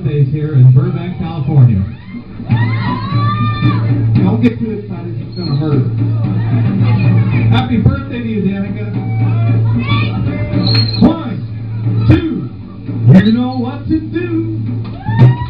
birthdays here in Burbank, California. Don't get too excited, it's going to hurt. Happy birthday to you, Danica. One, two, you know what to do.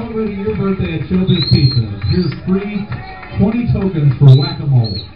over your birthday at Children's Pizza. Here's free 20 tokens for whack-a-mole.